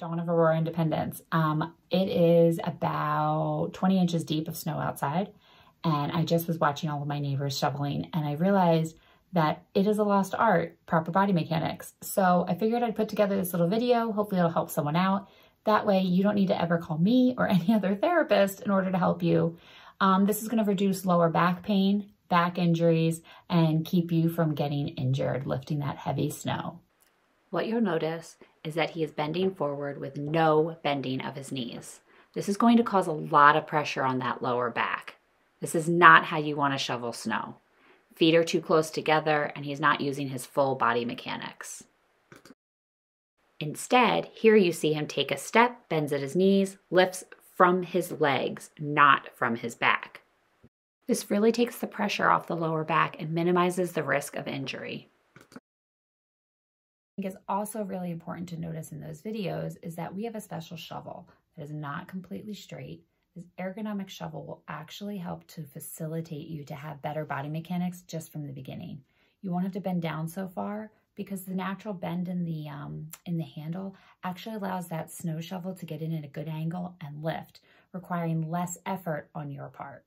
Dawn of Aurora Independence. Um, it is about 20 inches deep of snow outside. And I just was watching all of my neighbors shoveling and I realized that it is a lost art, proper body mechanics. So I figured I'd put together this little video. Hopefully it'll help someone out. That way you don't need to ever call me or any other therapist in order to help you. Um, this is gonna reduce lower back pain, back injuries, and keep you from getting injured lifting that heavy snow. What you'll notice is that he is bending forward with no bending of his knees. This is going to cause a lot of pressure on that lower back. This is not how you want to shovel snow. Feet are too close together and he's not using his full body mechanics. Instead, here you see him take a step, bends at his knees, lifts from his legs, not from his back. This really takes the pressure off the lower back and minimizes the risk of injury. Think it's also really important to notice in those videos is that we have a special shovel that is not completely straight. This ergonomic shovel will actually help to facilitate you to have better body mechanics just from the beginning. You won't have to bend down so far because the natural bend in the, um, in the handle actually allows that snow shovel to get in at a good angle and lift, requiring less effort on your part.